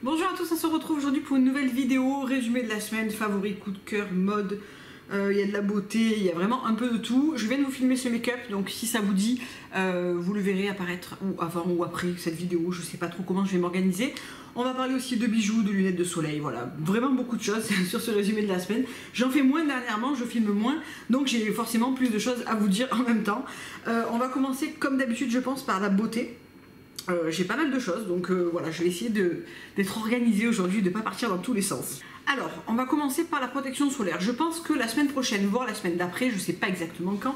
Bonjour à tous, on se retrouve aujourd'hui pour une nouvelle vidéo, résumé de la semaine, favori, coup de cœur, mode, euh, il y a de la beauté, il y a vraiment un peu de tout. Je viens de vous filmer ce make-up, donc si ça vous dit, euh, vous le verrez apparaître ou avant ou après cette vidéo, je sais pas trop comment je vais m'organiser. On va parler aussi de bijoux, de lunettes de soleil, voilà, vraiment beaucoup de choses sur ce résumé de la semaine. J'en fais moins dernièrement, je filme moins, donc j'ai forcément plus de choses à vous dire en même temps. Euh, on va commencer comme d'habitude, je pense, par la beauté. Euh, j'ai pas mal de choses, donc euh, voilà, je vais essayer d'être organisée aujourd'hui, de ne pas partir dans tous les sens. Alors, on va commencer par la protection solaire. Je pense que la semaine prochaine, voire la semaine d'après, je sais pas exactement quand,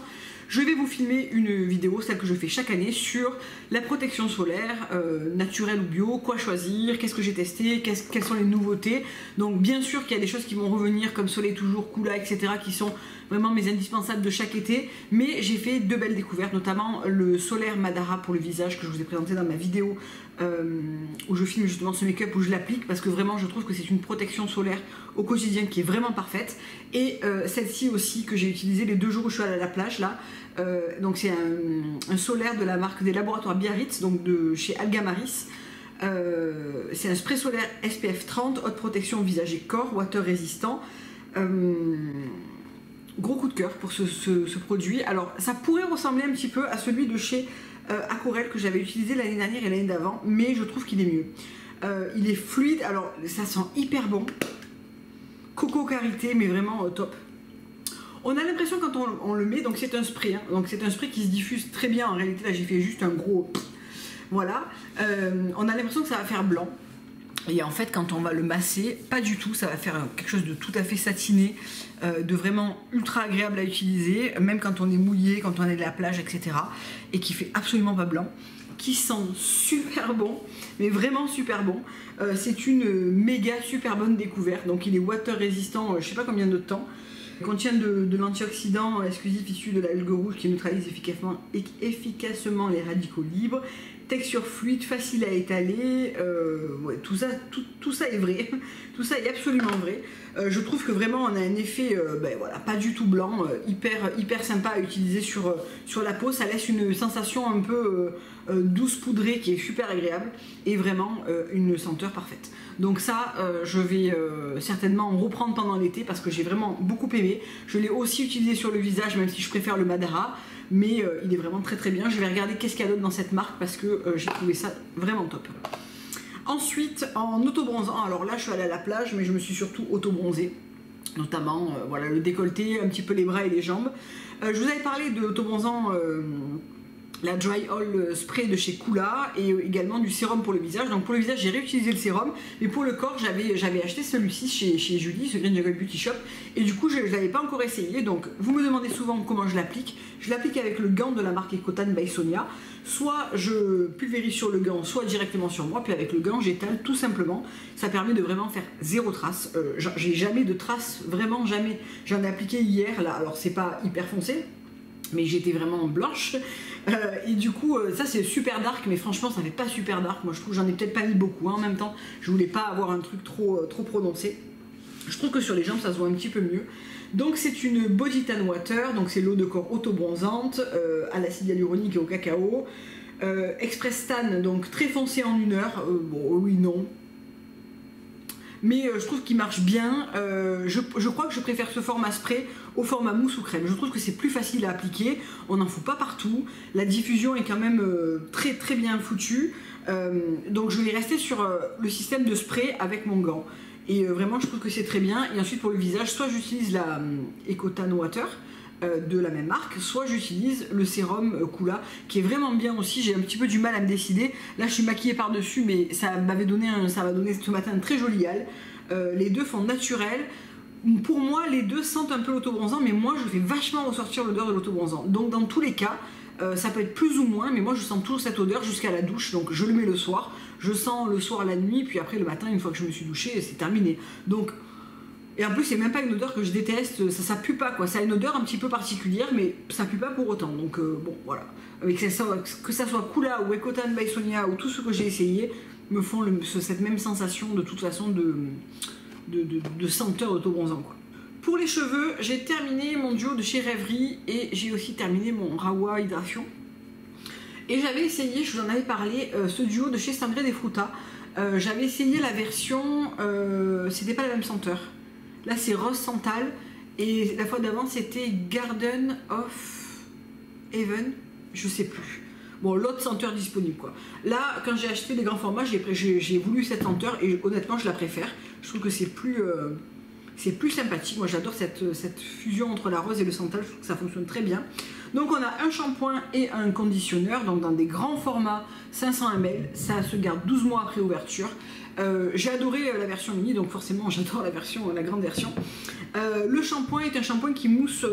je vais vous filmer une vidéo, celle que je fais chaque année, sur la protection solaire, euh, naturelle ou bio, quoi choisir, qu'est-ce que j'ai testé, quelles sont les nouveautés. Donc bien sûr qu'il y a des choses qui vont revenir comme Soleil Toujours, Kula, etc. qui sont vraiment mes indispensables de chaque été. Mais j'ai fait deux belles découvertes, notamment le solaire Madara pour le visage que je vous ai présenté dans ma vidéo euh, où je filme justement ce make-up, où je l'applique parce que vraiment je trouve que c'est une protection solaire au quotidien qui est vraiment parfaite. Et euh, celle-ci aussi que j'ai utilisée les deux jours où je suis allée à la plage là. Euh, donc c'est un, solaire de la marque des laboratoires Biarritz, donc de chez Algamaris. c'est un spray solaire SPF 30, haute protection visage et corps, water résistant gros coup de cœur pour ce, produit. Alors, ça pourrait ressembler un petit peu à celui de chez euh, que j'avais utilisé l'année dernière et l'année d'avant, mais je trouve qu'il est mieux. Euh, il est fluide, alors ça sent hyper bon. Coco carité, mais vraiment top. On a l'impression quand on, le met, donc c'est un spray, hein. donc c'est un spray qui se diffuse très bien en réalité. Là, j'ai fait juste un gros. Voilà. Euh, on a l'impression que ça va faire blanc. Et en fait, quand on va le masser, pas du tout, ça va faire quelque chose de tout à fait satiné, euh, de vraiment ultra agréable à utiliser, même quand on est mouillé, quand on est de la plage, etc. Et qui fait absolument pas blanc, qui sent super bon, mais vraiment super bon. Euh, c'est une méga super bonne découverte, donc il est water résistant, euh, je sais pas combien de temps. Il contient de, l'antioxydant exclusif issu de l'algue rouge qui neutralise efficacement les radicaux libres texture fluide, facile à étaler, euh, tout, ça, est vrai, tout ça est absolument vrai. Euh, je trouve que vraiment on a un effet euh, ben pas du tout blanc, hyper, hyper sympa à utiliser sur, sur la peau, ça laisse une sensation un peu douce poudrée qui est super agréable et vraiment une senteur parfaite. Donc ça, je vais certainement en reprendre pendant l'été parce que j'ai vraiment beaucoup aimé. Je l'ai aussi utilisé sur le visage même si je préfère le Madara mais euh, il est vraiment très très bien. Je vais regarder qu'est-ce qu'il y a d'autre dans cette marque parce que euh, j'ai trouvé ça vraiment top. Ensuite, en auto-bronzant, alors là je suis allée à la plage, mais je me suis surtout auto-bronzée notamment euh, voilà, le décolleté, un petit peu les bras et les jambes. je vous avais parlé de auto-bronzant la Dry All Spray de chez Kula et également du sérum pour le visage. Donc pour le visage, j'ai réutilisé le sérum, mais pour le corps, j'avais acheté celui-ci chez, chez Julie, ce Green Jungle Beauty Shop, et du coup, je ne l'avais pas encore essayé. Donc vous me demandez souvent comment je l'applique. Je l'applique avec le gant de la marque Ecotan by Sonia. Soit je pulvérise sur le gant, soit directement sur moi, puis avec le gant, j'étale tout simplement. Ça permet de vraiment faire zéro trace. Euh, j'ai jamais de trace, vraiment jamais. J'en ai appliqué hier, là, alors c'est pas hyper foncé, mais j'étais vraiment blanche. Euh, et du coup, euh, ça c'est super dark, mais franchement, ça fait pas super dark. Moi, je trouve j'en ai peut-être pas mis beaucoup hein, en même temps. Je voulais pas avoir un truc trop, euh, trop prononcé. Je trouve que sur les jambes, ça se voit un petit peu mieux. Donc, c'est une Body Tan Water, donc c'est l'eau de corps auto-bronzante à l'acide hyaluronique et au cacao. Express Tan, donc très foncé en une heure. bon, oui, non, mais je trouve qu'il marche bien. Euh, je, crois que je préfère ce format spray au format mousse ou crème. Je trouve que c'est plus facile à appliquer, on n'en fout pas partout, la diffusion est quand même euh, très très bien foutue. donc je vais rester sur le système de spray avec mon gant. Et vraiment je trouve que c'est très bien. Et ensuite pour le visage, soit j'utilise la Ecotan Water, de la même marque, soit j'utilise le sérum Kula qui est vraiment bien aussi. J'ai un petit peu du mal à me décider. Là, je suis maquillée par-dessus, mais ça m'avait donné, un, ça m'a donné ce matin un très joli hal. Euh, les deux font naturel. Pour moi, les deux sentent un peu l'autobronzant, mais moi, je fais vachement ressortir l'odeur de l'autobronzant. Donc, dans tous les cas, euh, ça peut être plus ou moins, mais moi, je sens toujours cette odeur jusqu'à la douche. Donc, je le mets le soir. Je sens le soir, la nuit, puis après le matin, une fois que je me suis douchée, c'est terminé. Donc, et en plus, c'est même pas une odeur que je déteste, ça, pue pas quoi. Ça a une odeur un petit peu particulière, mais ça pue pas pour autant. Donc euh, bon, voilà. Avec que ça, que ça soit Kula ou Ekotan by Sonia ou tout ce que j'ai essayé, me font cette même sensation de toute façon de, de, de, senteur d'autobronzant quoi. Pour les cheveux, j'ai terminé mon duo de chez Rêverie et j'ai aussi terminé mon Rawa Hydration. Et j'avais essayé, je vous en avais parlé, euh, ce duo de chez Sangre des Fruta Euh, j'avais essayé la version, euh, c'était pas la même senteur. Là c'est Rose Santal et la fois d'avant c'était Garden of Heaven, je sais plus. Bon, l'autre senteur disponible quoi. Là, quand j'ai acheté les grands formats, j'ai voulu cette senteur et honnêtement je la préfère. Je trouve que c'est plus, euh, c'est plus sympathique. Moi j'adore cette, cette fusion entre la rose et le santal, je trouve que ça fonctionne très bien. Donc on a un shampoing et un conditionneur, donc dans des grands formats 500 ml, ça se garde 12 mois après ouverture. Euh, j'ai adoré euh, la version mini, donc forcément j'adore la version, la grande version. Euh, le shampoing est un shampoing qui mousse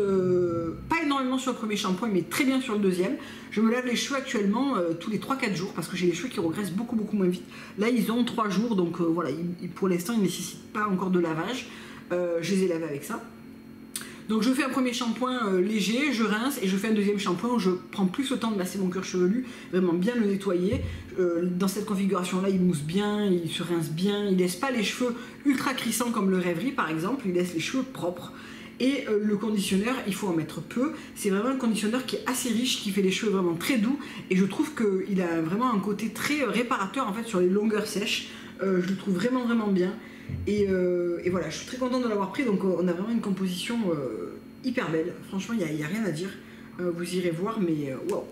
pas énormément sur le premier shampoing, mais très bien sur le deuxième. Je me lave les cheveux actuellement tous les 3-4 jours parce que j'ai les cheveux qui regressent beaucoup beaucoup moins vite. Là ils ont 3 jours, donc voilà, pour l'instant ils ne nécessitent pas encore de lavage. je les ai lavés avec ça. Donc je fais un premier shampoing euh, léger, je rince et je fais un deuxième shampoing où je prends plus le temps de masser mon cuir chevelu, vraiment bien le nettoyer. Euh, dans cette configuration là il mousse bien, il se rince bien, il laisse pas les cheveux ultra crissants comme le rêverie par exemple, il laisse les cheveux propres. Et euh, le conditionneur, il faut en mettre peu. C'est vraiment un conditionneur qui est assez riche, qui fait les cheveux vraiment très doux. Et je trouve qu'il a vraiment un côté très réparateur en fait sur les longueurs sèches. je le trouve vraiment vraiment bien. Euh, et, voilà, je suis très contente de l'avoir pris. Donc, on a vraiment une composition euh, hyper belle. Franchement, il n'y a, rien à dire. Euh, vous irez voir, mais wow.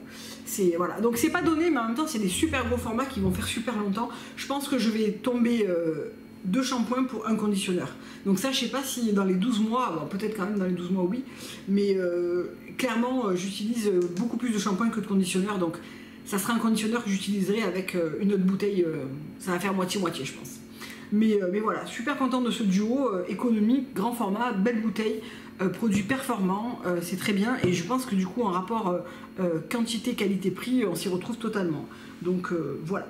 Voilà. Donc, c'est pas donné, mais en même temps, c'est des super gros formats qui vont faire super longtemps. Je pense que je vais tomber deux shampoings pour un conditionneur. Donc ça, je sais pas si dans les 12 mois, peut-être quand même dans les 12 mois, oui, mais clairement, j'utilise beaucoup plus de shampoing que de conditionneur, donc ça sera un conditionneur que j'utiliserai avec une autre bouteille, ça va faire moitié-moitié, je pense. Euh, mais, voilà, super contente de ce duo euh, économique, grand format, belle bouteille, euh, produit performant, c'est très bien. Et je pense que du coup, en rapport quantité, qualité, prix, on s'y retrouve totalement. Donc voilà.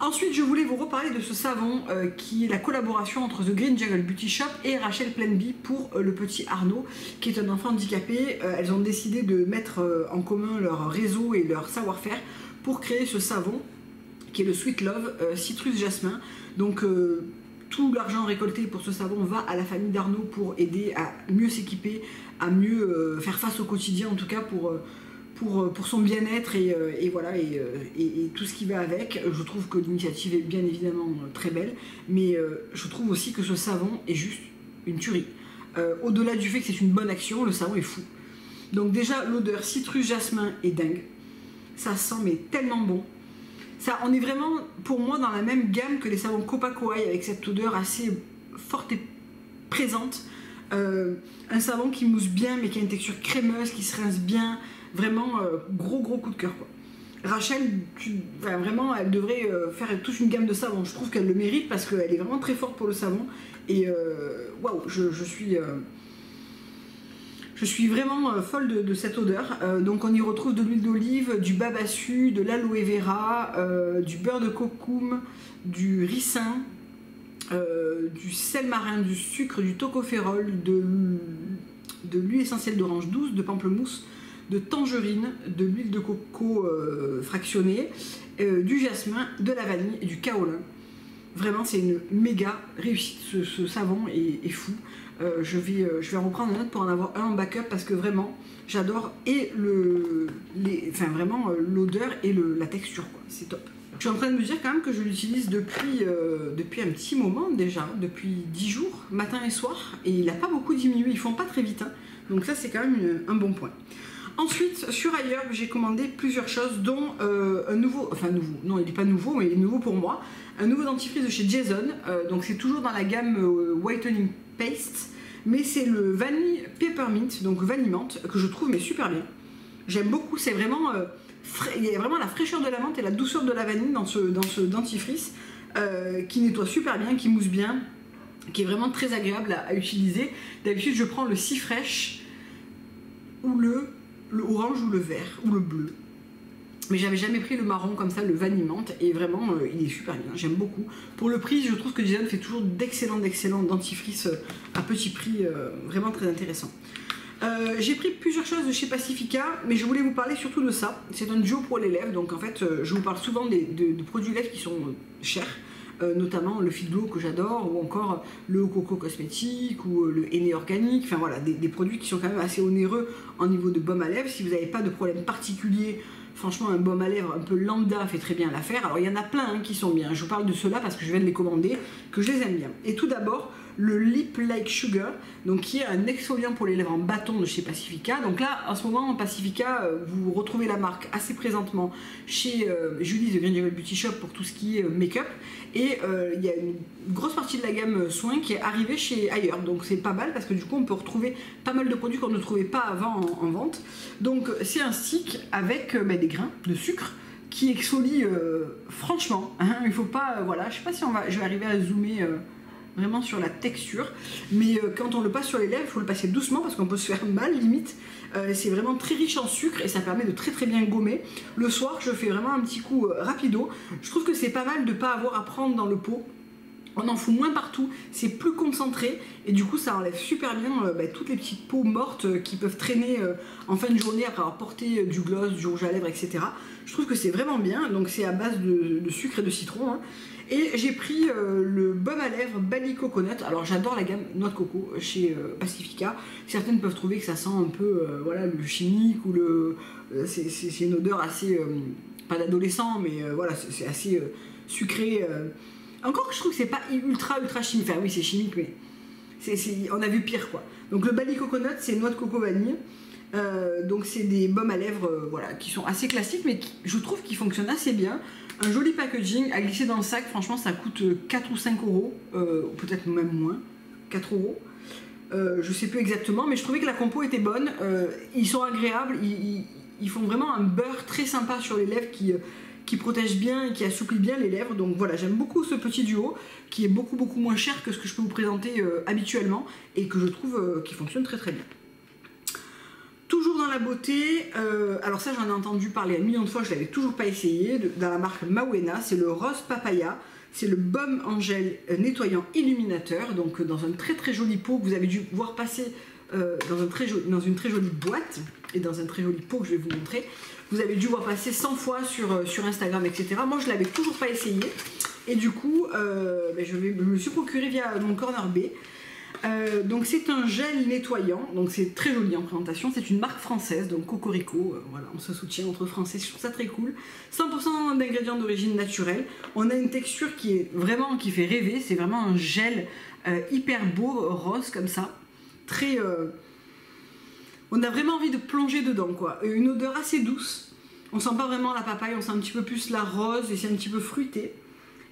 Ensuite, je voulais vous reparler de ce savon qui est la collaboration entre The Green Jungle Beauty Shop et Rachel Plenby pour le petit Arnaud, qui est un enfant handicapé. elles ont décidé de mettre en commun leur réseau et leur savoir-faire pour créer ce savon qui est le Sweet Love Citrus Jasmin. Donc euh, tout l'argent récolté pour ce savon va à la famille d'Arnaud pour aider à mieux s'équiper, à mieux euh, faire face au quotidien en tout cas euh, pour son bien-être et, voilà et, tout ce qui va avec. Je trouve que l'initiative est bien évidemment très belle, mais je trouve aussi que ce savon est juste une tuerie. Au-delà du fait que c'est une bonne action, le savon est fou. Donc déjà l'odeur citrus jasmin est dingue. Ça sent mais tellement bon on est vraiment, pour moi, dans la même gamme que les savons Copa avec cette odeur assez forte et présente. Euh, un savon qui mousse bien, mais qui a une texture crémeuse, qui se rince bien. Vraiment, euh, gros, gros coup de cœur. Rachel, vraiment, elle devrait euh, faire toute une gamme de savons. Je trouve qu'elle le mérite parce qu'elle est vraiment très forte pour le savon. Et waouh, je, suis je suis vraiment euh, folle de, cette odeur. Euh, donc on y retrouve de l'huile d'olive, du babassu, de l'aloe vera, euh, du beurre de cocoum, du ricin, du sel marin, du sucre, du tocopherol, de, l'huile essentielle d'orange douce, de pamplemousse, de tangerine, de l'huile de coco fractionnée, du jasmin, de la vanille et du kaolin. Vraiment, c'est une méga réussite. Ce, savon est fou. Euh, je, vais, euh, je vais en reprendre un autre pour en avoir un en backup parce que vraiment, j'adore et le, les, enfin vraiment euh, l'odeur et le, la texture, quoi. C'est top. Je suis en train de me dire quand même que je l'utilise depuis, depuis un petit moment déjà, depuis 10 jours, matin et soir, et il n'a pas beaucoup diminué, ils font pas très vite, hein. donc ça c'est quand même un bon point. Ensuite, sur ailleurs, j'ai commandé plusieurs choses, dont un nouveau, enfin nouveau, non il n'est pas nouveau, mais il est nouveau pour moi, un nouveau dentifrice de chez Jason, donc c'est toujours dans la gamme Whitening Paste, mais c'est le Vanille Peppermint, donc vanille menthe, que je trouve mais super bien. J'aime beaucoup, c'est vraiment, euh, il y a vraiment la fraîcheur de la menthe et la douceur de la vanille dans ce, dans ce dentifrice, euh, qui nettoie super bien, qui mousse bien, qui est vraiment très agréable à, utiliser. D'habitude, je prends le si fraîche, ou le orange ou le vert, ou le bleu. Mais j'avais jamais pris le marron comme ça, le vanille-menthe, et vraiment euh, il est super bien, j'aime beaucoup. Pour le prix, je trouve que Jason fait toujours d'excellents, d'excellents dentifrices euh, à petit prix, euh, vraiment très intéressant. j'ai pris plusieurs choses de chez Pacifica, mais je voulais vous parler surtout de ça. C'est un duo pour les lèvres, donc en fait, je vous parle souvent de, produits lèvres qui sont chers. notamment le Fit que j'adore, ou encore le Coco Cosmétique, ou le Henné Organique, enfin voilà, des, des, produits qui sont quand même assez onéreux en niveau de baume à lèvres. Si vous n'avez pas de problème particulier Franchement, un baume à lèvres un peu lambda fait très bien l'affaire. Alors il y en a plein hein, qui sont bien. Je vous parle de ceux-là parce que je viens de les commander, que je les aime bien. Et tout d'abord, le Lip Like Sugar, donc qui est un exfoliant pour les lèvres en bâton de chez Pacifica. Donc là, en ce moment, Pacifica, euh, vous retrouvez la marque assez présentement chez euh, Julie Green Beauty Shop pour tout ce qui est euh, make-up. Et il y a une grosse partie de la gamme soins qui est arrivée chez ailleurs. Donc c'est pas mal parce que du coup, on peut retrouver pas mal de produits qu'on ne trouvait pas avant en, vente. Donc c'est un stick avec bah, des grains de sucre qui exfolie franchement. Hein. il faut pas, voilà, je sais pas si on va, je vais arriver à zoomer vraiment sur la texture. Mais euh, quand on le passe sur les lèvres, il faut le passer doucement parce qu'on peut se faire mal limite. Euh, c'est vraiment très riche en sucre et ça permet de très très bien gommer. Le soir, je fais vraiment un petit coup euh, rapido. Je trouve que c'est pas mal de ne pas avoir à prendre dans le pot. On en fout moins partout, c'est plus concentré et du coup ça enlève super bien bah, toutes les petites peaux mortes qui peuvent traîner en fin de journée après avoir porté du gloss, du rouge à lèvres, etc. Je trouve que c'est vraiment bien, donc c'est à base de, sucre et de citron. Hein. Et j'ai pris euh, le baume à lèvres Bali Coconut. Alors j'adore la gamme noix de coco chez euh, Pacifica. Certaines peuvent trouver que ça sent un peu euh, voilà, le chimique ou le. c'est une odeur assez. pas d'adolescent, mais voilà, c'est assez sucré. Encore que je trouve que c'est pas ultra ultra chimique. Enfin oui, c'est chimique, mais on a vu pire quoi. Donc le Bali Coconut, c'est noix de coco vanille. donc c'est des baumes à lèvres voilà, qui sont assez classiques mais je trouve qu'ils fonctionnent assez bien. Un joli packaging à glisser dans le sac, franchement ça coûte 4 ou 5 euros, euh, peut-être même moins, 4 euros. Euh, je sais plus exactement, mais je trouvais que la compo était bonne. Euh, ils sont agréables, ils, font vraiment un beurre très sympa sur les lèvres qui, qui protège bien et qui assouplit bien les lèvres. Donc voilà, j'aime beaucoup ce petit duo qui est beaucoup beaucoup moins cher que ce que je peux vous présenter habituellement et que je trouve qui fonctionne très très bien. Toujours dans la beauté, euh, alors ça j'en ai entendu parler un million de fois, je l'avais toujours pas essayé, dans la marque Mawena, c'est le Rose Papaya, c'est le Baume Angel euh, nettoyant illuminateur, donc euh, dans un très très joli pot que vous avez dû voir passer dans, une très jolie boîte et dans un très joli pot que je vais vous montrer. Vous avez dû voir passer 100 fois sur, sur Instagram, etc. Moi je l'avais toujours pas essayé et du coup ben, je, vais, je me suis procuré via mon corner B. Euh, donc c'est un gel nettoyant, donc c'est très joli en présentation, c'est une marque française, donc Cocorico, euh, voilà, on se soutient entre français, je trouve ça très cool. 100% d'ingrédients d'origine naturelle, on a une texture qui fait rêver, c'est vraiment un gel euh, hyper beau, rose comme ça, très... on a vraiment envie de plonger dedans quoi, une odeur assez douce, on sent pas vraiment la papaye, on sent un petit peu plus la rose et c'est un petit peu fruité.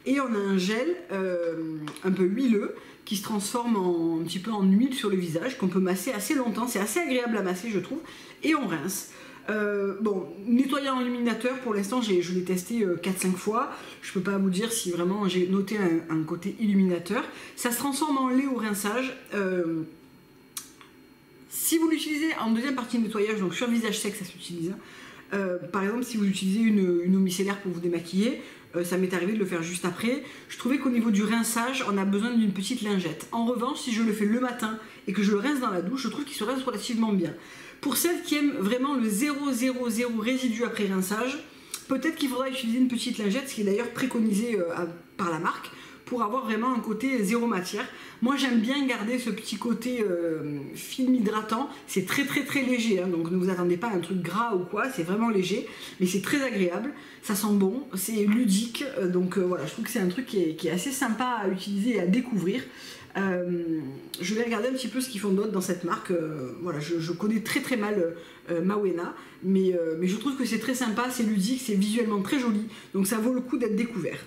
Et on a un gel un peu huileux qui se transforme en, un petit peu en huile sur le visage, qu'on peut masser assez longtemps. C'est assez agréable à masser, je trouve. Et on rince. Euh, bon, nettoyant illuminateur, pour l'instant, je l'ai testé 4-5 euh, fois. Je peux pas vous dire si vraiment j'ai noté un, côté illuminateur. Ça se transforme en lait au rinçage. Euh, si vous l'utilisez en deuxième partie de nettoyage, donc sur visage sec, ça s'utilise. Hein. par exemple, si vous utilisez une, une eau micellaire pour vous démaquiller, euh, ça m'est arrivé de le faire juste après. Je trouvais qu'au niveau du rinçage, on a besoin d'une petite lingette. En revanche, si je le fais le matin et que je le rince dans la douche, je trouve qu'il se rince relativement bien. Pour celles qui aiment vraiment le 000 résidu après rinçage, peut-être qu'il faudra utiliser une petite lingette, ce qui est d'ailleurs préconisé euh, par la marque pour avoir vraiment un côté zéro matière. Moi j'aime bien garder ce petit côté euh, film hydratant, c'est très très très léger, hein. donc ne vous attendez pas à un truc gras ou quoi, c'est vraiment léger, mais c'est très agréable, ça sent bon, c'est ludique, euh, donc euh, voilà, je trouve que c'est un truc qui est, assez sympa à utiliser et à découvrir. je vais regarder un petit peu ce qu'ils font d'autre dans cette marque. voilà, je, connais très très mal Mawena, mais, mais je trouve que c'est très sympa, c'est ludique, c'est visuellement très joli, donc ça vaut le coup d'être découvert.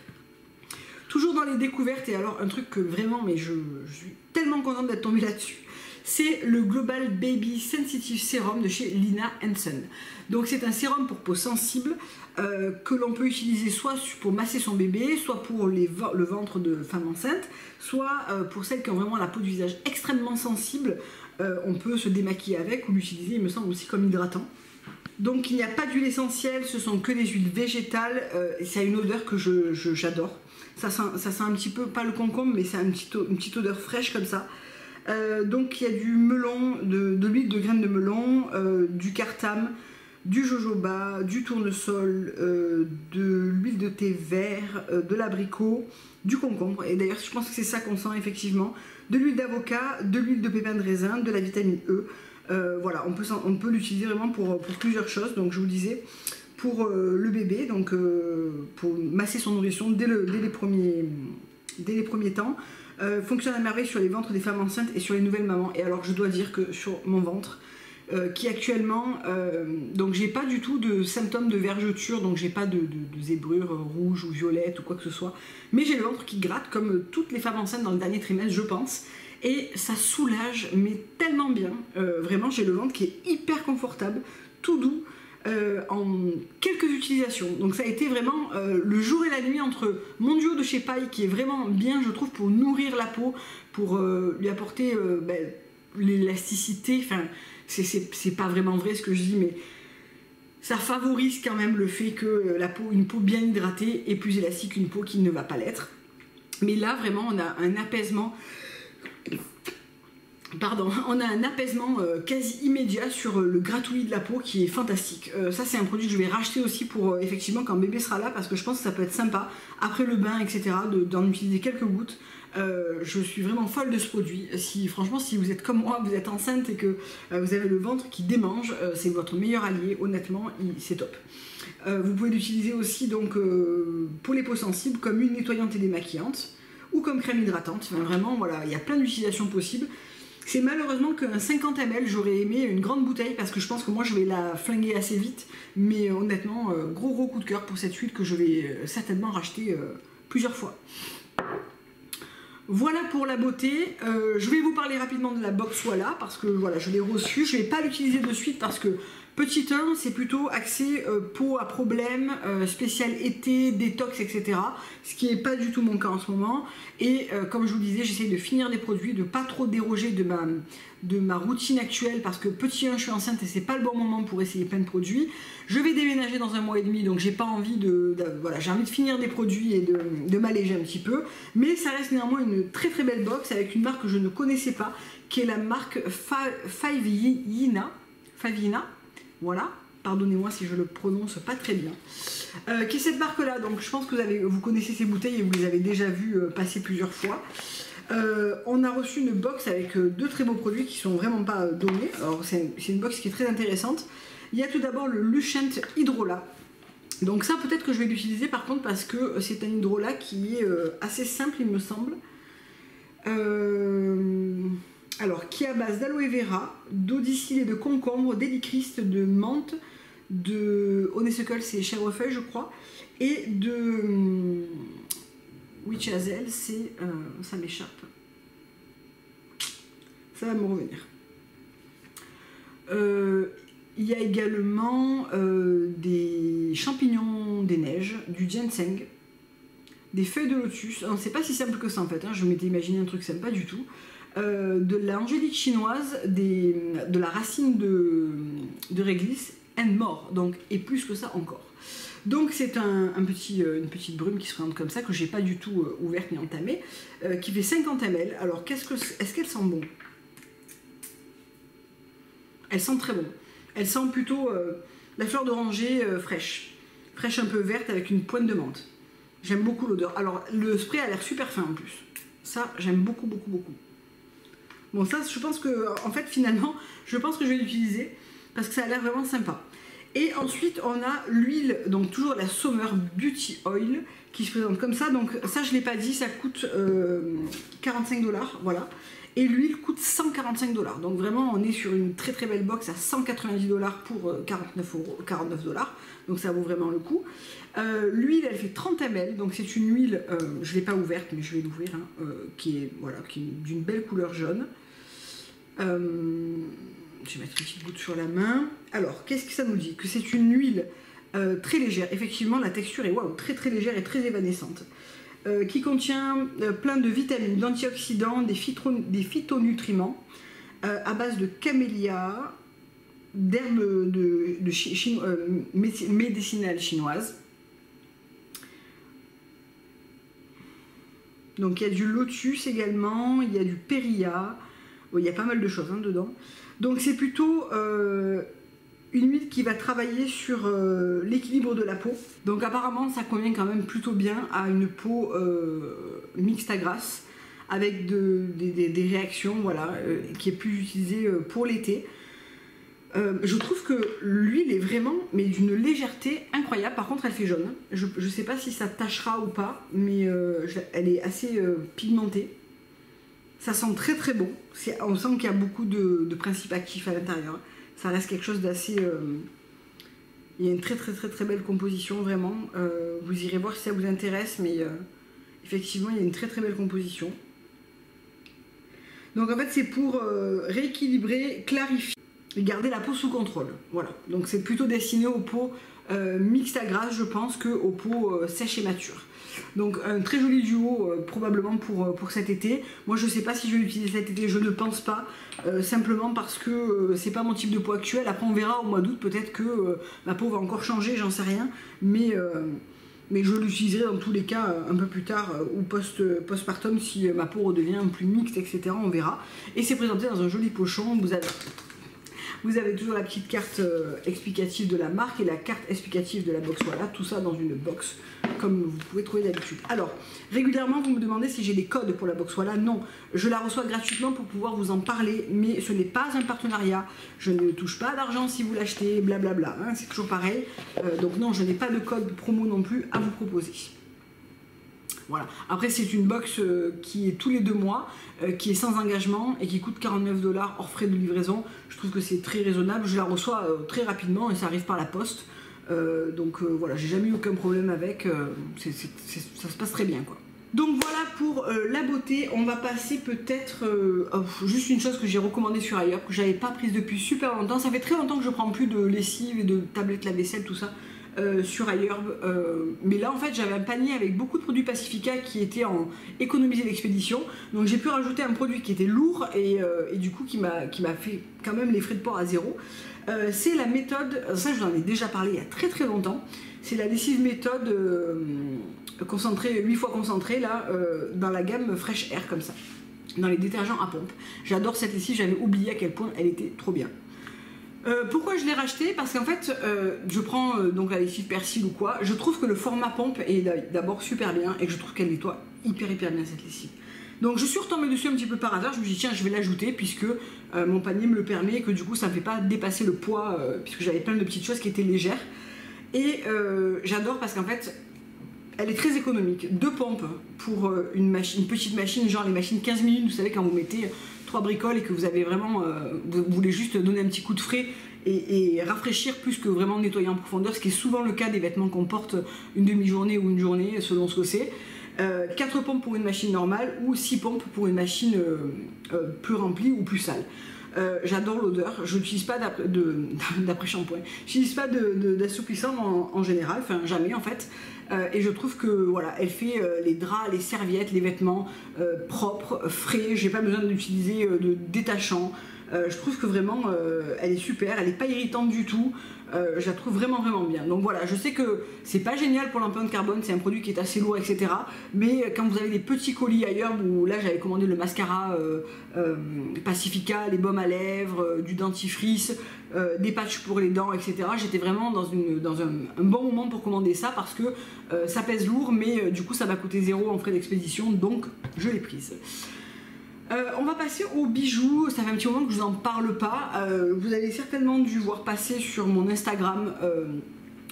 Toujours dans les découvertes, et alors un truc que vraiment, mais je, suis tellement contente d'être tombée là-dessus, c'est le Global Baby Sensitive Serum de chez Lina Hansen. Donc c'est un sérum pour peau sensible euh, que l'on peut utiliser soit pour masser son bébé, soit pour le ventre de femme enceinte, soit euh, pour celles qui ont vraiment la peau du visage extrêmement sensible, euh, on peut se démaquiller avec ou l'utiliser, il me semble aussi comme hydratant. Donc il n'y a pas d'huile essentielle, ce sont que des huiles végétales, et ça a une odeur que j'adore. Ça sent, un petit peu, pas le concombre, mais c'est une petite, odeur fraîche comme ça. Euh, donc il y a du melon, de, l'huile de graines de melon, euh, du cartam, du jojoba, du tournesol, euh, de l'huile de thé vert, de l'abricot, du concombre. Et d'ailleurs, je pense que c'est ça qu'on sent effectivement. De l'huile d'avocat, de l'huile de pépin de raisin, de la vitamine E. voilà, on peut, on peut l'utiliser vraiment pour, pour, plusieurs choses. Donc je vous disais, pour le bébé, donc pour masser son nourrisson dès, les, premiers, temps. fonctionne à merveille sur les ventres des femmes enceintes et sur les nouvelles mamans. Et alors je dois dire que sur mon ventre, qui actuellement, donc j'ai pas du tout de symptômes de vergeture, donc j'ai pas de, de, zébrure rouge ou violette ou quoi que ce soit, mais j'ai le ventre qui gratte comme toutes les femmes enceintes dans le dernier trimestre, je pense et ça soulage, mais tellement bien. Euh, vraiment, j'ai le ventre qui est hyper confortable, tout doux. Euh, en quelques utilisations. Donc ça a été vraiment euh, le jour et la nuit entre mon duo de chez Paille qui est vraiment bien je trouve pour nourrir la peau, pour lui apporter ben, l'élasticité, enfin c'est pas vraiment vrai ce que je dis mais ça favorise quand même le fait que la peau, une peau bien hydratée est plus élastique qu'une peau qui ne va pas l'être. Mais là vraiment on a un apaisement Pardon, on a un apaisement euh, quasi immédiat sur euh, le gratouillis de la peau qui est fantastique. Euh, ça, c'est un produit que je vais racheter aussi pour effectivement quand bébé sera là parce que je pense que ça peut être sympa après le bain, etc. d'en utiliser quelques gouttes. je suis vraiment folle de ce produit. Si franchement, si vous êtes comme moi, vous êtes enceinte et que vous avez le ventre qui démange, c'est votre meilleur allié. Honnêtement, c'est top. vous pouvez l'utiliser aussi donc pour les peaux sensibles comme une nettoyante et démaquillante ou comme crème hydratante. vraiment, voilà, il y a plein d'utilisations possibles. C'est malheureusement qu'un 50 ml, j'aurais aimé une grande bouteille parce que je pense que moi je vais la flinguer assez vite. Mais euh, honnêtement, euh, gros gros coup de cœur pour cette huile que je vais euh, certainement racheter plusieurs fois. Voilà pour la beauté. je vais vous parler rapidement de la box Voilà parce que voilà, je l'ai reçue. Je ne vais pas l'utiliser de suite parce que Petit 1, c'est plutôt axé euh, peau à problème, euh, spécial été, détox, etc. Ce qui n'est pas du tout mon cas en ce moment. Et euh, comme je vous disais, j'essaye de finir des produits, de pas trop déroger de ma, routine actuelle parce que petit 1, je suis enceinte et c'est pas le bon moment pour essayer plein de produits. Je vais déménager dans un mois et demi, donc j'ai pas envie de, voilà, j'ai envie de finir des produits et de, de m'alléger un petit peu. Mais ça reste néanmoins une très très belle box avec une marque que je ne connaissais pas, qui est la marque Favina. Favina voilà, pardonnez-moi si je le prononce pas très bien. Euh, qui est cette marque-là? Donc je pense que vous, avez, vous connaissez ces bouteilles et vous les avez déjà vues euh, passer plusieurs fois. Euh, on a reçu une box avec deux très beaux produits qui sont vraiment pas donnés. Alors c'est une box qui est très intéressante. Il y a tout d'abord le Lucent Hydrola. Donc ça peut-être que je vais l'utiliser par contre parce que c'est un hydrolat qui est assez simple il me semble. Euh alors, qui est à base d'aloe vera, d'eau distillée de concombre, d'hélichrist, de menthe, de honeysuckle, c'est chèvrefeuille, je crois, et de hum, witch hazel, c'est. Euh, ça m'échappe. Ça va me revenir. Euh, il y a également euh, des champignons des neiges, du ginseng, des feuilles de lotus. c'est pas si simple que ça en fait, hein. je m'étais imaginé un truc pas du tout. Euh, de l'angélique chinoise, de la racine de, réglisse and more, donc, et plus que ça encore. Donc c'est euh, une petite brume qui se présente comme ça, que j'ai pas du tout euh, ouverte ni entamée, qui fait 50 ml. Alors qu'est-ce que est-ce qu'elle sent bon? Elle sent très bon. Elle sent plutôt la fleur d'oranger fraîche. Fraîche un peu verte avec une pointe de menthe. J'aime beaucoup l'odeur. Alors le spray a l'air super fin en plus. Ça, j'aime beaucoup, beaucoup, beaucoup. Bon, ça, je pense que, en fait, finalement, je pense que je vais l'utiliser parce que ça a l'air vraiment sympa. Et ensuite, on a l'huile, donc toujours la Sommer Beauty Oil, qui se présente comme ça. Donc ça, je ne l'ai pas dit, ça coûte 45 euh, dollars, voilà. Et l'huile coûte 145 dollars. Donc vraiment, on est sur une très très belle box à 190 dollars pour 49 euh, 49 dollars. Donc ça vaut vraiment le coup. Euh, l'huile, elle fait 30 ml, donc c'est une huile, je ne l'ai pas ouverte, mais je vais l'ouvrir, hein, qui est voilà, qui est d'une belle couleur jaune. Euh, je vais mettre une petite goutte sur la main. Alors, qu'est-ce que ça nous dit? Que c'est une huile euh, très légère. Effectivement, la texture est très très légère et très évanescente. Euh, qui contient plein de vitamines, d'antioxydants, des, des, phytonutriments à base de camélia, d'herbes de, médicinales chinoises. Donc il y a du lotus également, il y a du périlla, il y a pas mal de choses hein, dedans. Donc c'est plutôt euh, une huile qui va travailler sur euh, l'équilibre de la peau. Donc apparemment ça convient quand même plutôt bien à une peau euh, mixte à grasse avec des, réactions voilà, qui est plus utilisée pour l'été. Je trouve que l'huile est vraiment, mais d'une légèreté incroyable. Par contre, elle fait jaune. Je ne sais pas si ça tâchera ou pas, mais elle est assez pigmentée. Ça sent très très bon. On sent qu'il y a beaucoup de, principes actifs à l'intérieur. Ça reste quelque chose d'assez... il y a une très très très très belle composition, vraiment. vous irez voir si ça vous intéresse, mais effectivement, il y a une très très belle composition. Donc en fait, c'est pour rééquilibrer, clarifier garder la peau sous contrôle. Voilà. Donc c'est plutôt destiné aux peaux euh, mixtes à grasse, je pense, que aux peaux euh, sèches et matures. Donc un très joli duo euh, probablement pour, pour cet été. Moi je sais pas si je vais l'utiliser cet été, je ne pense pas. simplement parce que c'est pas mon type de peau actuel. Après on verra au mois d'août peut-être que ma peau va encore changer, j'en sais rien. Mais, mais je l'utiliserai dans tous les cas un peu plus tard ou post, postpartum si ma peau redevient plus mixte, etc. On verra. Et c'est présenté dans un joli pochon. Vous avez vous avez toujours la petite carte euh, explicative de la marque et la carte explicative de la box. Voilà, tout ça dans une box, comme vous pouvez trouver d'habitude. Alors, régulièrement, vous me demandez si j'ai des codes pour la box. Voilà, non. Je la reçois gratuitement pour pouvoir vous en parler, mais ce n'est pas un partenariat. Je ne touche pas d'argent si vous l'achetez, blablabla. Hein, c'est toujours pareil. Euh, donc non, je n'ai pas de code promo non plus à vous proposer. Voilà. Après, c'est une box euh, qui est tous les deux mois, euh, qui est sans engagement et qui coûte 49 dollars hors frais de livraison. Je trouve que c'est très raisonnable. Je la reçois euh, très rapidement et ça arrive par la poste. donc voilà, j'ai jamais eu aucun problème avec. ça se passe très bien quoi. Donc voilà pour la beauté. On va passer peut-être oh, juste une chose que j'ai recommandée sur ailleurs, que j'avais pas prise depuis super longtemps. Ça fait très longtemps que je prends plus de lessive et de tablette lave-vaisselle, tout ça. Euh, sur. Euh, mais là, en fait, j'avais un panier avec beaucoup de produits Pacifica qui étaient en économisé d'expédition. Donc j'ai pu rajouter un produit qui était lourd et, euh, du coup qui m'a fait quand même les frais de port à zéro. c'est la méthode, ça je vous en ai déjà parlé il y a très très longtemps, c'est la décisive méthode concentrée, 8 fois concentrée là, dans la gamme Fresh Air comme ça, dans les détergents à pompe. J'adore cette lessive, j'avais oublié à quel point elle était trop bien. Euh, pourquoi je l'ai racheté? Parce qu'en fait, euh, je prends euh, donc la lessive persil ou quoi. Je trouve que le format pompe est d'abord super bien et que je trouve qu'elle nettoie hyper hyper bien cette lessive. Donc je suis retombée dessus un petit peu par hasard. Je me suis dit tiens, je vais l'ajouter puisque mon panier me le permet et que du coup ça ne fait pas dépasser le poids puisque j'avais plein de petites choses qui étaient légères. Et j'adore parce qu'en fait, elle est très économique. Deux pompes pour une petite machine, genre les machines 15 minutes, vous savez, quand vous mettez trois bricoles et que vous avez vraiment, euh, vous voulez juste donner un petit coup de frais et, rafraîchir plus que vraiment nettoyer en profondeur, ce qui est souvent le cas des vêtements qu'on porte une demi-journée ou une journée, selon ce que c'est. Euh, 4 pompes pour une machine normale ou 6 pompes pour une machine euh, euh, plus remplie ou plus sale. J'adore l'odeur, je n'utilise pas d'après-shampoing, je n'utilise pas d'assouplissant en, général, enfin jamais en fait. Euh, et je trouve que voilà, elle fait euh, les draps, les serviettes, les vêtements euh, propres, frais. J'ai pas besoin d'utiliser de détachant. je trouve que vraiment, elle est super. Elle est pas irritante du tout. Je la trouve vraiment vraiment bien. Donc voilà, je sais que c'est pas génial pour l'empreinte carbone, c'est un produit qui est assez lourd, etc. Mais quand vous avez des petits colis ailleurs, où là j'avais commandé le mascara Pacifica, les baumes à lèvres, du dentifrice, des patchs pour les dents, etc. J'étais vraiment dans, un, bon moment pour commander ça parce que ça pèse lourd, mais du coup ça m'a coûté zéro en frais d'expédition, donc je l'ai prise. Euh, on va passer aux bijoux. Ça fait un petit moment que je vous en parle pas. Euh, vous avez certainement dû voir passer sur mon Instagram euh,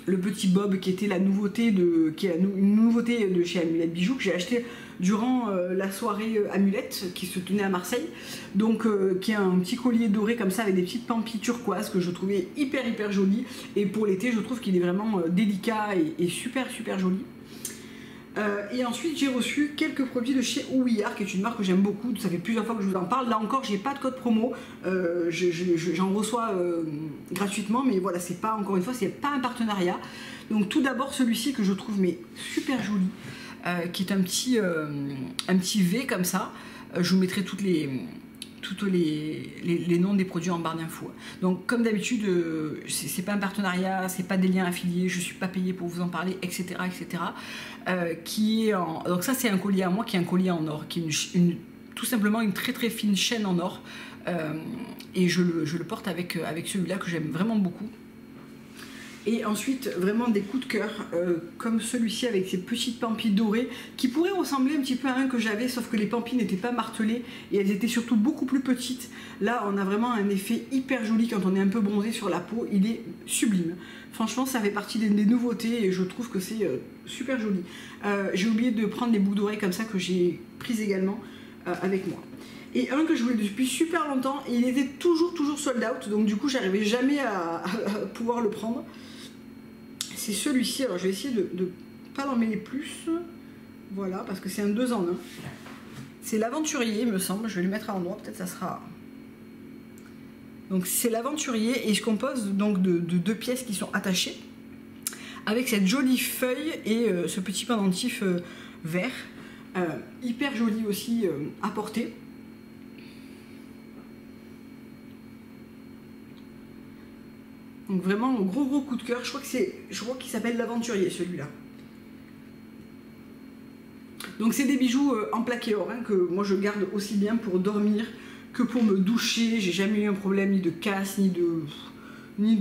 le petit Bob qui était la nouveauté de, qui est une nouveauté de chez Amulette Bijoux que j'ai acheté durant la soirée Amulette qui se tenait à Marseille. Donc qui est un petit collier doré comme ça avec des petites pampilles turquoises que je trouvais hyper hyper joli. Et pour l'été, je trouve qu'il est vraiment délicat et, super super joli. Euh, et ensuite, j'ai reçu quelques produits de chez Ouillard, qui est une marque que j'aime beaucoup. Ça fait plusieurs fois que je vous en parle. Là encore, j'ai pas de code promo. Euh, j'en reçois euh, gratuitement, mais voilà, c'est pas encore une fois, c'est pas un partenariat. Donc, tout d'abord, celui-ci que je trouve mais super joli, qui est un petit, un petit V comme ça. je vous mettrai toutes les tous les, noms des produits en barre d'infos. Donc comme d'habitude, euh, c'est pas un partenariat, c'est pas des liens affiliés, je suis pas payée pour vous en parler, etc. etc. Euh, qui est en... Donc ça c'est un collier à moi qui est un collier en or, qui est une, tout simplement une très très fine chaîne en or. Euh, et je le, porte avec, avec celui-là que j'aime vraiment beaucoup. Et ensuite, vraiment des coups de cœur, euh, comme celui-ci avec ces petites pampilles dorées, qui pourraient ressembler un petit peu à un que j'avais, sauf que les pampilles n'étaient pas martelées et elles étaient surtout beaucoup plus petites. Là, on a vraiment un effet hyper joli quand on est un peu bronzé sur la peau. Il est sublime. Franchement, ça fait partie des, nouveautés et je trouve que c'est euh, super joli. Euh, j'ai oublié de prendre les boucles d'oreilles comme ça que j'ai prises également avec moi et un que je voulais depuis super longtemps il était toujours toujours sold out donc du coup j'arrivais jamais à, pouvoir le prendre c'est celui-ci. Alors je vais essayer de ne pas l'en mêler plus. Voilà, parce que c'est un 2 en 1. C'est l'aventurier, me semble. Je vais le mettre à l'endroit, peut-être ça sera. Donc c'est l'aventurier et je compose donc de, deux pièces qui sont attachées avec cette jolie feuille et euh, ce petit pendentif euh, vert. Euh, hyper joli aussi à porter. Donc vraiment gros gros coup de cœur. Je crois c'est, je crois qu'il s'appelle l'aventurier celui-là. Donc c'est des bijoux euh, en plaqué or hein, que moi je garde aussi bien pour dormir que pour me doucher. J'ai jamais eu un problème ni de casse ni de ni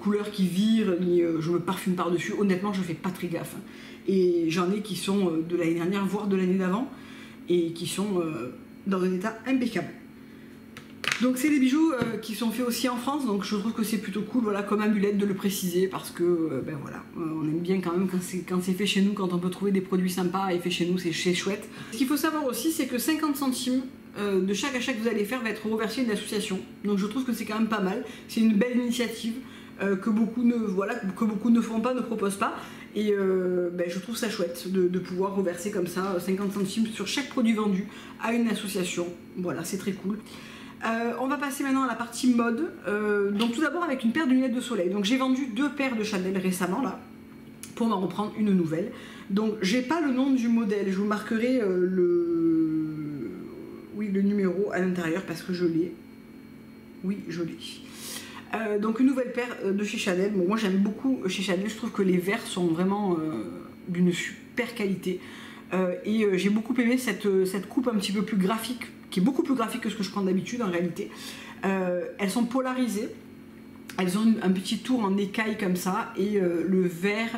couleurs qui virent ni euh, je me parfume par dessus. Honnêtement je fais pas très gaffe. Hein. Et j'en ai qui sont euh, de l'année dernière voire de l'année d'avant et qui sont dans un état impeccable. Donc c'est des bijoux euh, qui sont faits aussi en France, donc je trouve que c'est plutôt cool, voilà, comme amulette de le préciser, parce que euh, ben voilà, euh, on aime bien quand même quand c'est fait chez nous, quand on peut trouver des produits sympas et fait chez nous, c'est chouette. Ce qu'il faut savoir aussi, c'est que 50 centimes de chaque achat que vous allez faire va être reversé à une association. Donc je trouve que c'est quand même pas mal, c'est une belle initiative. que, beaucoup ne, voilà, que beaucoup ne font pas, ne proposent pas. Et ben, je trouve ça chouette de, de, pouvoir reverser comme ça 50 centimes sur chaque produit vendu à une association. Voilà, c'est très cool. Euh, on va passer maintenant à la partie mode. Euh, donc tout d'abord avec une paire de lunettes de soleil. Donc j'ai vendu deux paires de Chanel récemment là pour m'en reprendre une nouvelle. Donc j'ai pas le nom du modèle. Je vous marquerai euh, le oui le numéro à l'intérieur parce que je l'ai. Oui je l'ai. donc une nouvelle paire de chez Chanel. Moi j'aime beaucoup chez Chanel. Je trouve que les verres sont vraiment d'une super qualité. et j'ai beaucoup aimé cette coupe un petit peu plus graphique qui est beaucoup plus graphique que ce que je prends d'habitude en réalité. Euh, elles sont polarisées, elles ont un petit tour en écaille comme ça, et euh, le vert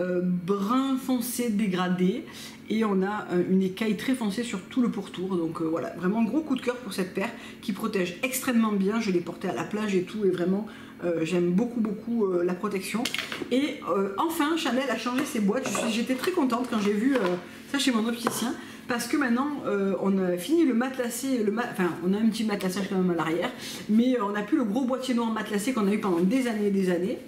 euh, brun foncé dégradé, et on a une écaille très foncée sur tout le pourtour. Donc voilà, vraiment gros coup de cœur pour cette paire qui protège extrêmement bien. Je l'ai portée à la plage et tout, et vraiment j'aime beaucoup beaucoup la protection. Et enfin, Chanel a changé ses boîtes. J'étais très contente quand j'ai vu ça chez mon opticien parce que maintenant euh, on a fini le matelassé, enfin on a un petit matelassage quand même à l'arrière, mais euh, on n'a plus le gros boîtier noir matelassé qu'on a eu pendant des années et des années.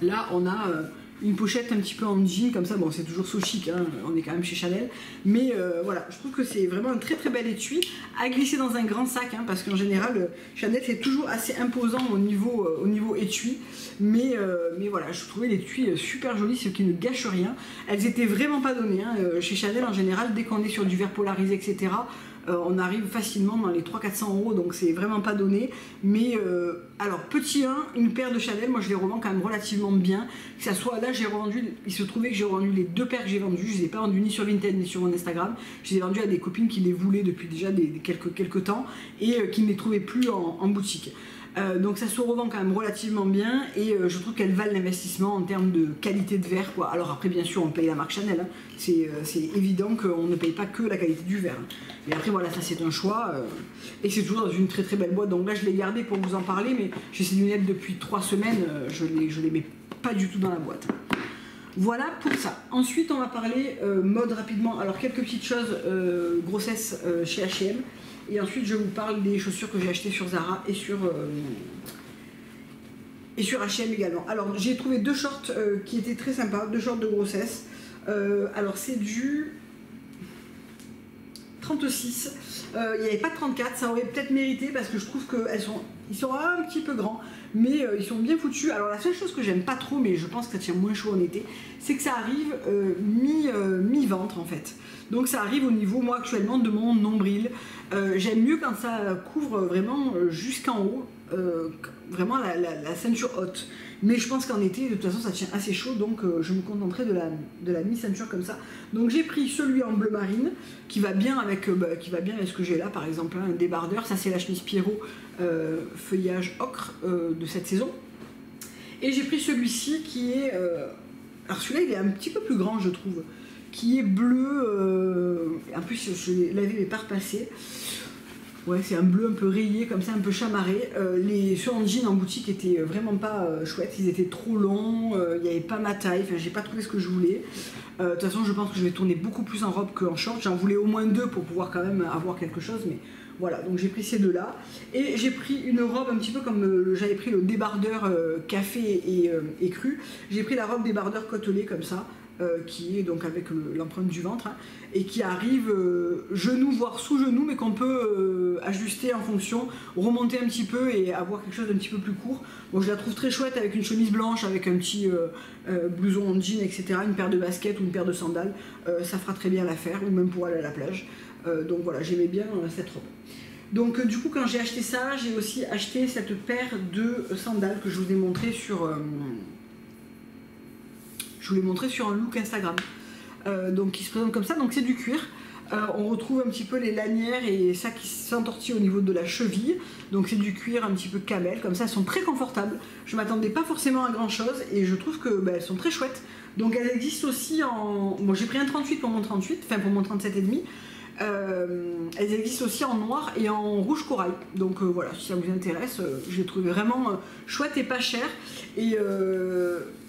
Là on a euh, une pochette un petit peu en jean comme ça, bon c'est toujours so chic, hein, on est quand même chez Chanel, mais euh, voilà, je trouve que c'est vraiment un très très bel étui à glisser dans un grand sac, hein, parce qu'en général euh, Chanel c'est toujours assez imposant au niveau, euh, au étui, mais, mais voilà, je trouvais l'étui super joli, ce qui ne gâche rien. Elles étaient vraiment pas données, hein, chez Chanel en général, dès qu'on est sur du verre polarisé, etc., euh, on arrive facilement dans les 300-400 euros, donc c'est vraiment pas donné. Mais euh, alors, petit 1, une paire de Chanel, moi je les revends quand même relativement bien. Que ça soit là, j'ai revendu, il se trouvait que j'ai revendu les deux paires que j'ai vendues. Je les ai pas vendues ni sur Vinted ni sur mon Instagram. Je les ai vendues à des copines qui les voulaient depuis déjà des, quelques, quelques temps et euh, qui ne les trouvaient plus en boutique. Euh, donc ça se revend quand même relativement bien et euh, je trouve qu'elle valent l'investissement en termes de qualité de verre. Quoi. Alors après bien sûr on paye la marque Chanel, hein. euh, c'est évident qu'on ne paye pas que la qualité du verre. Et après voilà ça c'est un choix et c'est toujours dans une très très belle boîte. Donc là je l'ai gardé pour vous en parler mais j'ai ces lunettes depuis trois semaines, je les, je les mets pas du tout dans la boîte. Voilà pour ça. Ensuite, on va parler mode rapidement. Alors, quelques petites choses, grossesse chez HM. Et ensuite, je vous parle des chaussures que j'ai achetées sur Zara et sur, euh, et sur H&M également. Alors, j'ai trouvé deux shorts euh, qui étaient très sympas, deux shorts de grossesse. Euh, alors, c'est du 36. Il n'y avait pas de 34, ça aurait peut-être mérité parce que je trouve qu'ils sont, ils sont un petit peu grands, mais ils sont bien foutus. Alors la seule chose que j'aime pas trop, mais je pense que ça tient moins chaud en été, c'est que ça arrive mi-ventre en fait. Donc ça arrive au niveau, moi actuellement, de mon nombril. Euh, j'aime mieux quand ça couvre vraiment euh, jusqu'en haut, euh, vraiment la, ceinture haute. Mais je pense qu'en été, de toute façon, ça tient assez chaud, donc je me contenterai de la, de la mi-ceinture comme ça. Donc j'ai pris celui en bleu marine, qui va bien avec, bah, qui va bien avec ce que j'ai là, par exemple, hein, un débardeur. Ça, c'est la chemise Pierrot feuillage ocre de cette saison. Et j'ai pris celui-ci qui est... euh, alors celui-là, il est un petit peu plus grand, je trouve. Qui est bleu... euh, En plus, je l'ai lavé mais pas repassé. Ouais, c'est un bleu un peu rayé, comme ça, un peu chamarré. Euh, les ceux en jean en boutique étaient vraiment pas euh, chouettes. Ils étaient trop longs, euh, il n'y avait pas ma taille. Enfin, j'ai pas trouvé ce que je voulais. Euh, De toute façon, je pense que je vais tourner beaucoup plus en robe qu'en short. J'en voulais au moins deux pour pouvoir quand même avoir quelque chose, mais voilà. Donc j'ai pris ces deux-là. Et j'ai pris une robe un petit peu comme euh, j'avais pris le débardeur euh, café et, euh, et cru. J'ai pris la robe débardeur côtelé comme ça. Euh, qui est donc avec le- l'empreinte du ventre hein, et qui arrive euh, genou voire sous genou mais qu'on peut euh, ajuster en fonction remonter un petit peu et avoir quelque chose d'un petit peu plus court. Bon je la trouve très chouette avec une chemise blanche avec un petit blouson en jean etc une paire de baskets ou une paire de sandales. Ça fera très bien l'affaire ou même pour aller à la plage. Donc voilà j'aimais bien cette robe. Donc du coup quand j'ai acheté ça j'ai aussi acheté cette paire de sandales que je vous ai montré sur vous l'ai montré sur un look Instagram. Euh, donc qui se présente comme ça, donc c'est du cuir. Euh, on retrouve un petit peu les lanières et ça qui s'entortille au niveau de la cheville. Donc c'est du cuir un petit peu camel, comme ça elles sont très confortables. Je m'attendais pas forcément à grand chose et je trouve que bah, elles sont très chouettes. Donc elles existent aussi en. Bon j'ai pris un 38 pour mon 38, enfin pour mon 37,5. Euh, elles existent aussi en noir et en rouge corail. Donc euh, voilà, si ça vous intéresse, euh, je les trouve vraiment euh, chouettes et pas chères. Et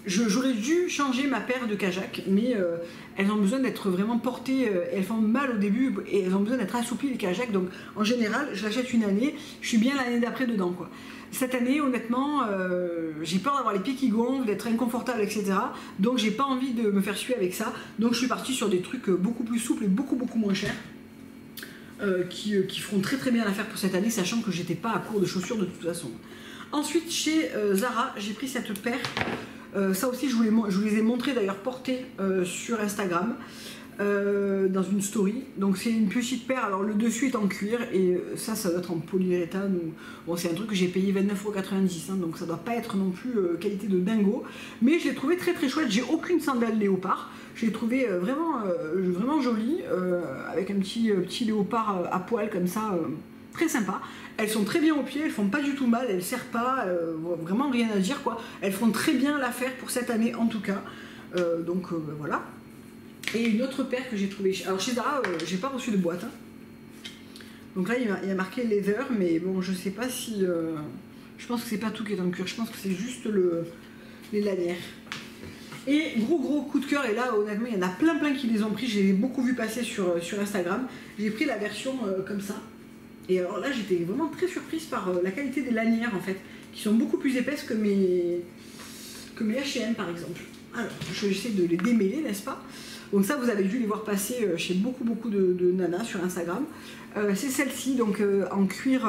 j'aurais dû changer ma paire de Kajak, mais elles ont besoin d'être vraiment portées, elles font mal au début et elles ont besoin d'être assouplies les Kajak. Donc en général, je l'achète une année, je suis bien l'année d'après dedans. Cette année, honnêtement, j'ai peur d'avoir les pieds qui gonflent, d'être inconfortable, etc. Donc j'ai pas envie de me faire suer avec ça. Donc je suis partie sur des trucs beaucoup plus souples et beaucoup beaucoup moins chers. Euh, qui, euh, qui feront très très bien l'affaire pour cette année, sachant que j'étais pas à court de chaussures de toute façon. Ensuite, chez euh, Zara, j'ai pris cette paire. Ça aussi, je vous, je vous les ai montrés d'ailleurs portées euh, sur Instagram euh, dans une story. Donc, c'est une petite paire. Alors, le dessus est en cuir et euh, ça, ça doit être en polyuréthane. Ou... Bon, c'est un truc que j'ai payé 29,90€, hein, donc ça doit pas être non plus euh, qualité de dingo. Mais je l'ai trouvé très très chouette. J'ai aucune sandale léopard. Je l'ai trouvé vraiment, vraiment jolie, avec un petit, petit léopard à poil comme ça, très sympa. Elles sont très bien au pied, elles font pas du tout mal, elles serrent pas, vraiment rien à dire quoi. Elles font très bien l'affaire pour cette année en tout cas. Donc ben voilà. Et une autre paire que j'ai trouvée. Alors chez Zara, euh, j'ai pas reçu de boîte. hein. Donc là, il y a, marqué leather, mais bon, je sais pas si. euh, je pense que c'est pas tout qui est en cuir, je pense que c'est juste le, les lanières. Et gros gros coup de cœur, et là honnêtement il y en a plein plein qui les ont pris, j'ai beaucoup vu passer sur, euh, sur Instagram. J'ai pris la version euh, comme ça. Et alors là j'étais vraiment très surprise par la qualité des lanières en fait, qui sont beaucoup plus épaisses que mes, que mes H&M par exemple. Alors je vais essayer de les démêler n'est-ce pas? Donc ça vous avez dû les voir passer euh, chez beaucoup beaucoup de, nanas sur Instagram. Euh, C'est celle-ci donc euh, en cuir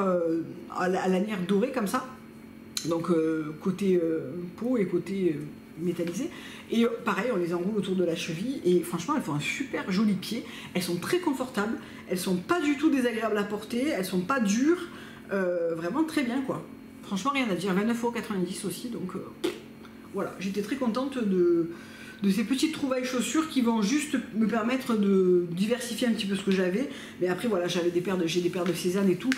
à, la- à lanière dorée comme ça. Donc côté peau et côté métallisé. Et pareil, on les enroule autour de la cheville et franchement, elles font un super joli pied. Elles sont très confortables, elles sont pas du tout désagréables à porter, elles sont pas dures, vraiment très bien quoi. Franchement, rien à dire. 29,90€ aussi, donc voilà, j'étais très contente de, de ces petites trouvailles chaussures qui vont juste me permettre de diversifier un petit peu ce que j'avais. Mais après, voilà, j'avais des paires de, j'ai des paires de Cézanne et tout.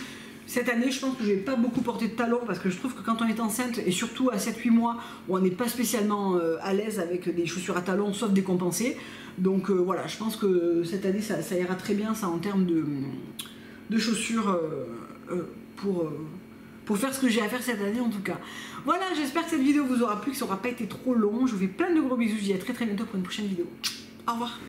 Cette année, je pense que je vais pas beaucoup porter de talons parce que je trouve que quand on est enceinte et surtout à 7-8 mois, on n'est pas spécialement euh, à l'aise avec des chaussures à talons sauf décompensées. Donc euh, voilà, je pense que cette année, ça, ira très bien ça en termes de, chaussures euh, pour, pour faire ce que j'ai à faire cette année en tout cas. Voilà, j'espère que cette vidéo vous aura plu, que ça aura pas été trop long. Je vous fais plein de gros bisous, je vous dis à très très bientôt pour une prochaine vidéo. Au revoir